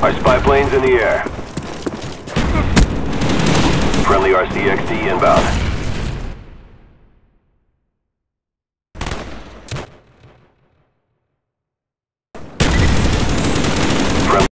Our spy plane's in the air. Friendly RCXD inbound.